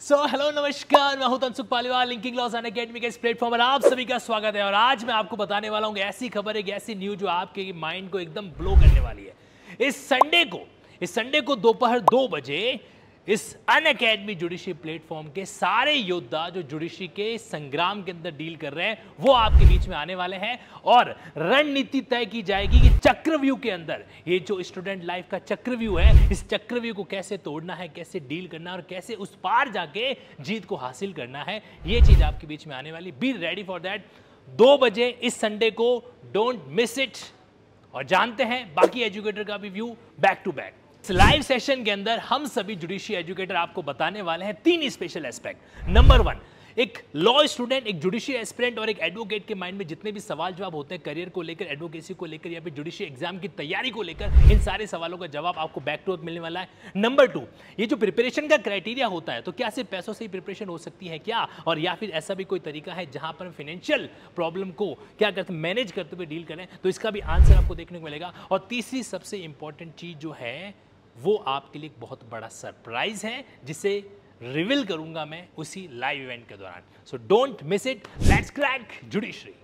So hello नमस्कार। मैं हूँ Tansukh Paliwal Linking Laws and Academy के इस प्लेटफॉर्म पर आप सभी का स्वागत है। और आज मैं आपको बताने वाला हूँ ऐसी खबर, एक ऐसी न्यूज़ जो आपके माइंड को एकदम ब्लो करने वाली है। इस संडे को, इस संडे को दोपहर दो बजे इस अन अकेडमी प्लेटफॉर्म के सारे योद्धा जो जुडिशरी के संग्राम के अंदर डील कर रहे हैं, वो आपके बीच में आने वाले हैं और रणनीति तय की जाएगी कि चक्रव्यूह के अंदर, ये जो स्टूडेंट लाइफ का चक्रव्यूह है, इस चक्रव्यूह को कैसे तोड़ना है, कैसे डील करना है और कैसे उस पार जाके जीत को हासिल करना है, ये चीज़ आपके बीच में आने वाली। बी रेडी फॉर दैट दो बजे इस संडे को डोंट मिस इट और जानते हैं, बाकी एजुकेटर का भी view back to back live session के अंदर हम सभी जुडिशियल एजुकेटर आपको बताने वाले हैं तीन स्पेशल एस्पेक्ट नंबर वन एक लॉ स्टूडेंट एक जुडिशियल एस्पिरेंट और एक एडवोकेट के माइंड में जितने भी सवाल जवाब होते हैं करियर को लेकर एडवोकेसी को लेकर या फिर जुडिशियल एग्ज़ाम की तैयारी को लेकर, इन सारे सवालों का जवाब आपको बैक टू मिलने वाला है. नंबर टू ये जो प्रिपरेशन का क्राइटेरिया होता है तो क्या सिर्फ़ पैसों से ही प्रिपरेशन हो सकती है क्या? और या फिर ऐसा भी कोई तरीका है जहाँ पर फाइनेंशियल प्रॉब्लम को क्या करते मैनेज करते हुए डील करें? तो इसका भी आंसर आपको देखने को मिलेगा. और तीसरी सबसे इंपॉर्टेंट चीज़ जो है वो आपके लिए बहुत बड़ा सरप्राइज़ है, जिसे रिवील करूँगा मैं उसी लाइव इवेंट के दौरान। So don't miss it let's crack judiciary